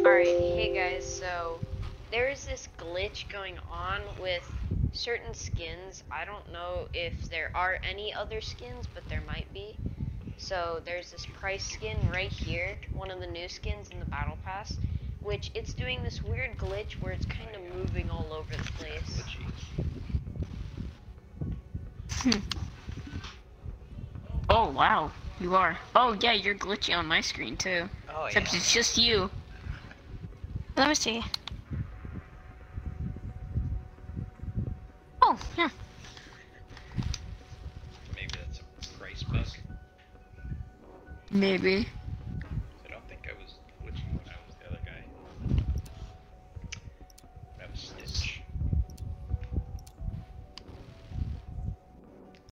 Alright, hey guys, so there is this glitch going on with certain skins. I don't know if there are any other skins, but there might be. So there's this price skin right here, one of the new skins in the battle pass, which it's doing this weird glitch where it's kind of moving all over the place. Hmm. Oh wow, you are. Oh yeah, you're glitchy on my screen too. Oh Except yeah. it's just you. Let me see. Oh yeah. Maybe that's a price bug. Maybe.